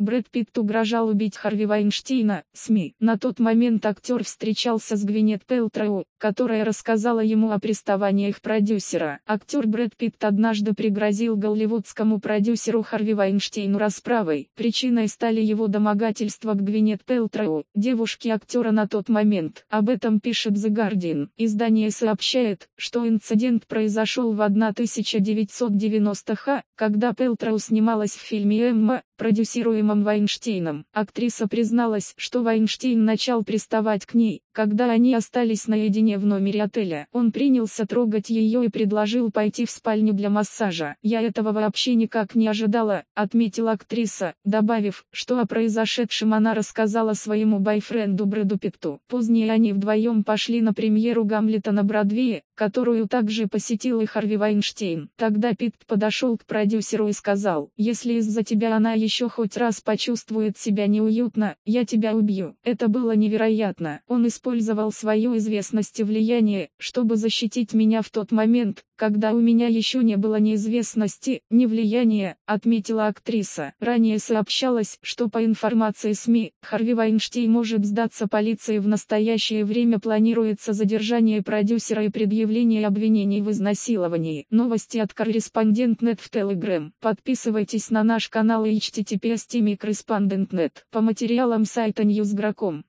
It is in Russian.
Брэд Питт угрожал убить Харви Вайнштейна, СМИ. На тот момент актер встречался с Гвинет Пелтроу, которая рассказала ему о приставаниях продюсера. Актер Брэд Питт однажды пригрозил голливудскому продюсеру Харви Вайнштейну расправой. Причиной стали его домогательства к Гвинет Пелтроу, девушке актера на тот момент. Об этом пишет The Guardian. Издание сообщает, что инцидент произошел в 1990-х, когда Пелтроу снималась в фильме «Эмма», продюсируемом Вайнштейном. Актриса призналась, что Вайнштейн начал приставать к ней, когда они остались наедине в номере отеля. Он принялся трогать ее и предложил пойти в спальню для массажа. «Я этого вообще никак не ожидала», — отметила актриса, добавив, что о произошедшем она рассказала своему бойфренду Брэду Питту. Позднее они вдвоем пошли на премьеру Гамлета на Бродвее, которую также посетил и Харви Вайнштейн. Тогда Питт подошел к продюсеру и сказал, «Если из-за тебя она еще хоть раз почувствует себя неуютно, я тебя убью. Это было невероятно. Он использовал свою известность и влияние, чтобы защитить меня в тот момент, когда у меня еще не было ни известности, ни влияния, отметила актриса. Ранее сообщалось, что по информации СМИ, Харви Вайнштейн может сдаться полиции в настоящее время планируется задержание продюсера и предъявление обвинений в изнасиловании. Новости от корреспондент.нет в Telegram. Подписывайтесь на наш канал и https.timi.correspondent.net по материалам сайта Newsgro.com.